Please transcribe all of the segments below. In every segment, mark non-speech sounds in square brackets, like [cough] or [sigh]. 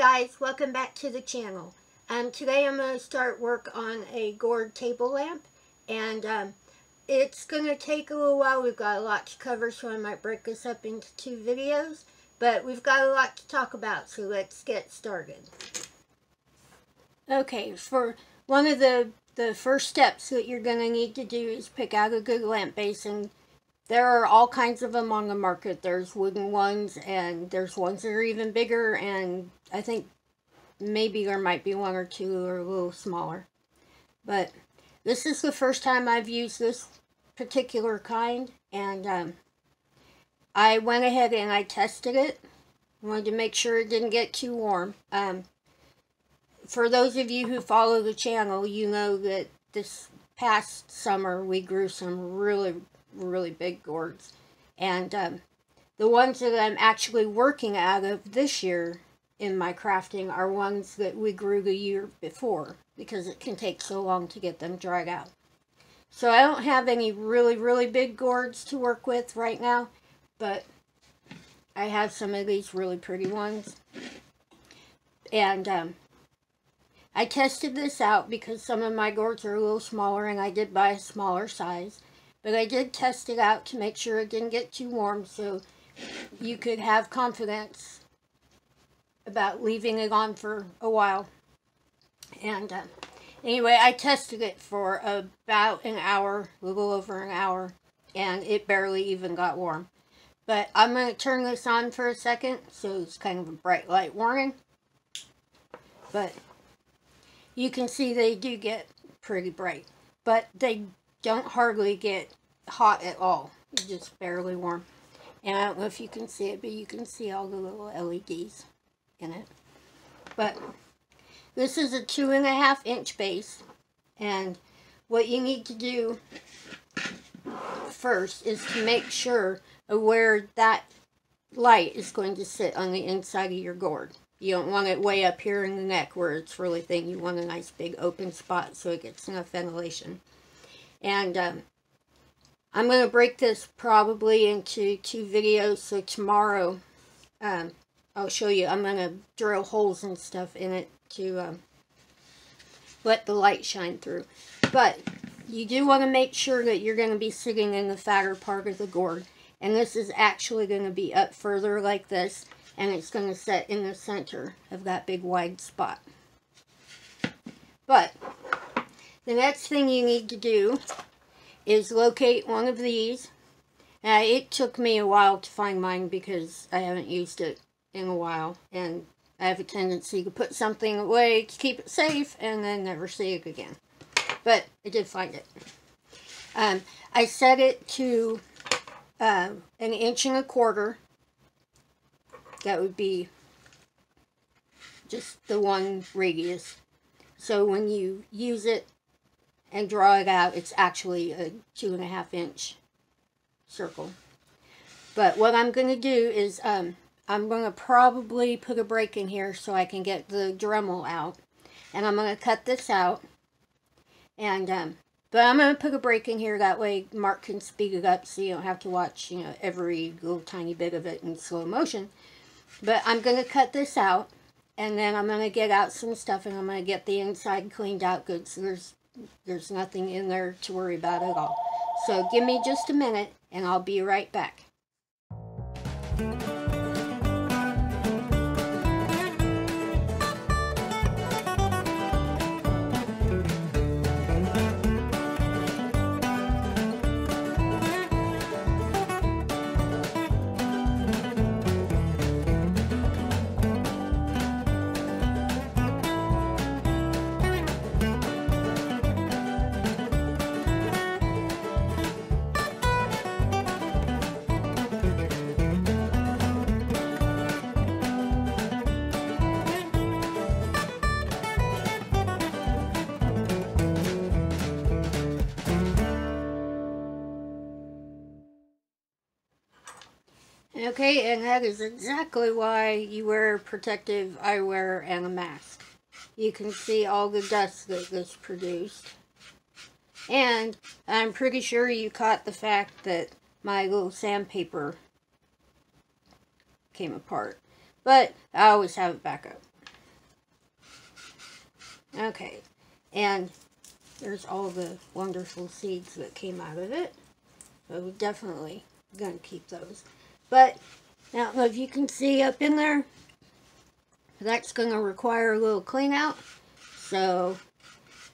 guys, welcome back to the channel. Um, today I'm going to start work on a gourd table lamp and um, it's going to take a little while. We've got a lot to cover so I might break this up into two videos. But we've got a lot to talk about so let's get started. Okay, for one of the, the first steps that you're going to need to do is pick out a good lamp base and there are all kinds of them on the market. There's wooden ones and there's ones that are even bigger and I think maybe there might be one or two or a little smaller. But this is the first time I've used this particular kind and um, I went ahead and I tested it. Wanted to make sure it didn't get too warm. Um, for those of you who follow the channel, you know that this past summer we grew some really really big gourds. And um, the ones that I'm actually working out of this year in my crafting are ones that we grew the year before because it can take so long to get them dried out. So I don't have any really, really big gourds to work with right now, but I have some of these really pretty ones. And um, I tested this out because some of my gourds are a little smaller and I did buy a smaller size. But I did test it out to make sure it didn't get too warm so you could have confidence about leaving it on for a while. And uh, anyway, I tested it for about an hour, a little over an hour, and it barely even got warm. But I'm going to turn this on for a second, so it's kind of a bright light warning. But you can see they do get pretty bright. But they don't hardly get hot at all. It's just barely warm. And I don't know if you can see it, but you can see all the little LEDs in it. But this is a two and a half inch base. And what you need to do first is to make sure of where that light is going to sit on the inside of your gourd. You don't want it way up here in the neck where it's really thin. You want a nice big open spot so it gets enough ventilation. And um, I'm going to break this probably into two videos. So tomorrow, um, I'll show you. I'm going to drill holes and stuff in it to um, let the light shine through. But you do want to make sure that you're going to be sitting in the fatter part of the gourd. And this is actually going to be up further like this. And it's going to set in the center of that big wide spot. But the next thing you need to do is locate one of these. Now, it took me a while to find mine because I haven't used it in a while. And I have a tendency to put something away to keep it safe and then never see it again. But I did find it. Um, I set it to uh, an inch and a quarter. That would be just the one radius. So when you use it and draw it out, it's actually a two and a half inch circle. But what I'm going to do is um, I'm going to probably put a break in here so I can get the Dremel out. And I'm going to cut this out. And, um, but I'm going to put a break in here. That way Mark can speed it up so you don't have to watch, you know, every little tiny bit of it in slow motion. But I'm going to cut this out. And then I'm going to get out some stuff and I'm going to get the inside cleaned out good so there's there's nothing in there to worry about at all. So give me just a minute and I'll be right back. Okay, and that is exactly why you wear protective eyewear and a mask. You can see all the dust that this produced. And I'm pretty sure you caught the fact that my little sandpaper came apart. But I always have it back up. Okay, and there's all the wonderful seeds that came out of it. So we're definitely going to keep those. But, now if you can see up in there, that's going to require a little clean out. So,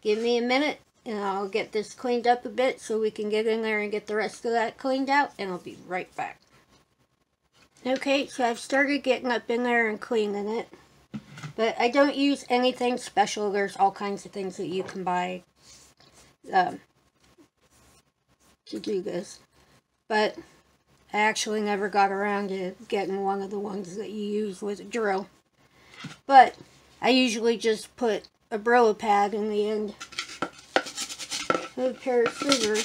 give me a minute and I'll get this cleaned up a bit so we can get in there and get the rest of that cleaned out and I'll be right back. Okay, so I've started getting up in there and cleaning it. But I don't use anything special. There's all kinds of things that you can buy um, to do this. But I actually never got around to getting one of the ones that you use with a drill. But I usually just put a Brillo pad in the end of a pair of scissors.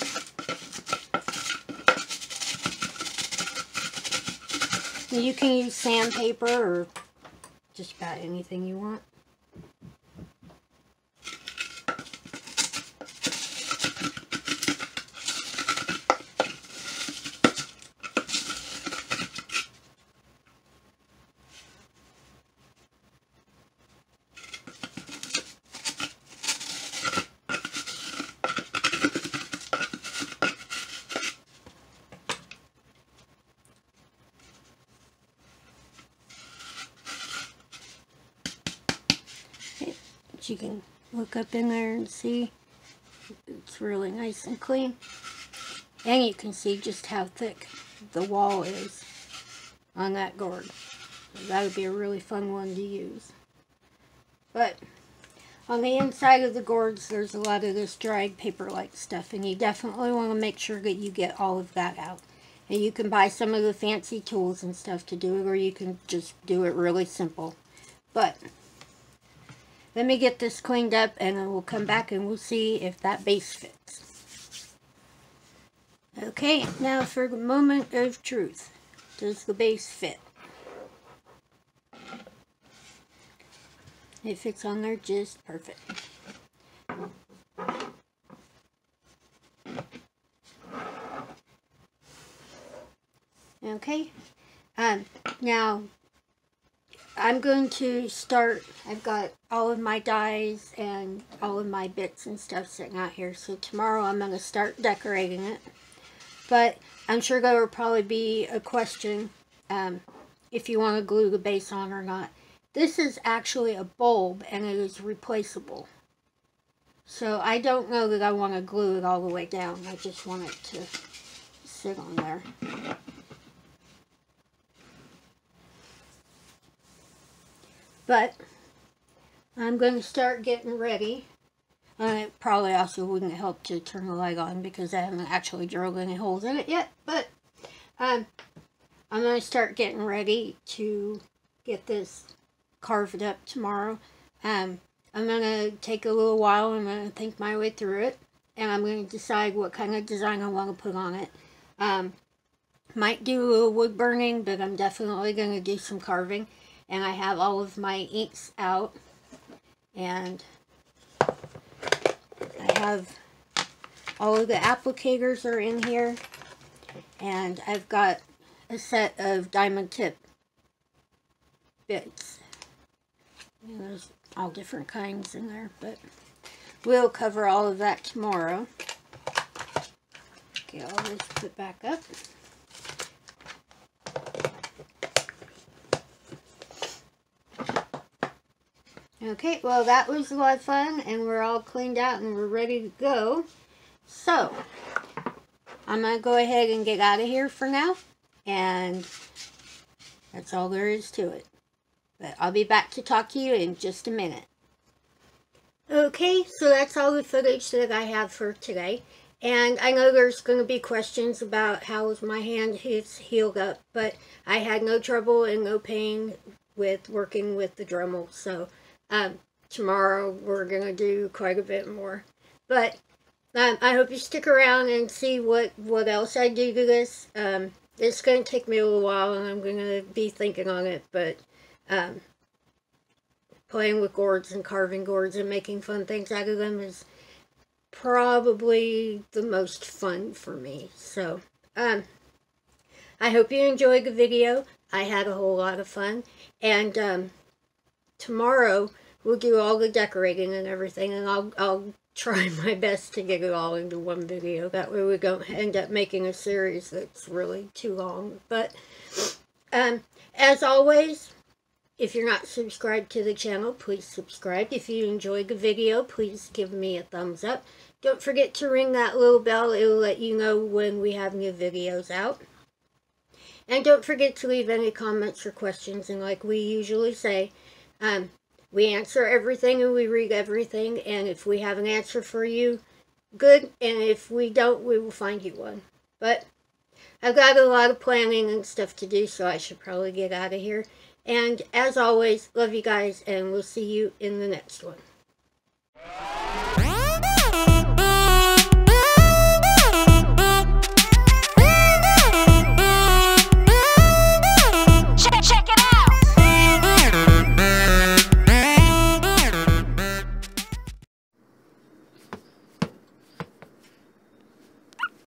You can use sandpaper or just about anything you want. You can look up in there and see. It's really nice and clean. And you can see just how thick the wall is on that gourd that would be a really fun one to use. But on the inside of the gourds there's a lot of this dried paper like stuff and you definitely want to make sure that you get all of that out. And you can buy some of the fancy tools and stuff to do it or you can just do it really simple. But let me get this cleaned up and then we'll come back and we'll see if that base fits. Okay, now for the moment of truth. Does the base fit? It fits on there just perfect. Okay, um, now I'm going to start, I've got all of my dyes and all of my bits and stuff sitting out here. So tomorrow I'm going to start decorating it. But I'm sure there will probably be a question um, if you want to glue the base on or not. This is actually a bulb and it is replaceable. So I don't know that I want to glue it all the way down. I just want it to sit on there. But I'm going to start getting ready. And it probably also wouldn't help to turn the light on because I haven't actually drilled any holes in it yet. But um, I'm going to start getting ready to get this carved up tomorrow. Um, I'm going to take a little while. I'm going to think my way through it. And I'm going to decide what kind of design I want to put on it. Um, might do a little wood burning, but I'm definitely going to do some carving and I have all of my inks out. And I have all of the applicators are in here. And I've got a set of diamond tip bits. And there's all different kinds in there but we'll cover all of that tomorrow. Get all this put back up Okay, well that was a lot of fun and we're all cleaned out and we're ready to go. So, I'm going to go ahead and get out of here for now. And that's all there is to it. But I'll be back to talk to you in just a minute. Okay, so that's all the footage that I have for today. And I know there's going to be questions about how my hand is healed up, but I had no trouble and no pain with working with the Dremel, so um, tomorrow we're going to do quite a bit more. But um, I hope you stick around and see what, what else I do to this. Um, it's going to take me a little while and I'm going to be thinking on it, but um, playing with gourds and carving gourds and making fun things out of them is probably the most fun for me. So, um, I hope you enjoyed the video. I had a whole lot of fun. And um, tomorrow we'll do all the decorating and everything, and I'll I'll try [laughs] my best to get it all into one video. That way we don't end up making a series that's really too long. But um, as always, if you're not subscribed to the channel, please subscribe. If you enjoyed the video, please give me a thumbs up. Don't forget to ring that little bell. It will let you know when we have new videos out. And don't forget to leave any comments or questions. And like we usually say, um, we answer everything and we read everything. And if we have an answer for you, good. And if we don't, we will find you one. But I've got a lot of planning and stuff to do, so I should probably get out of here. And as always, love you guys, and we'll see you in the next one.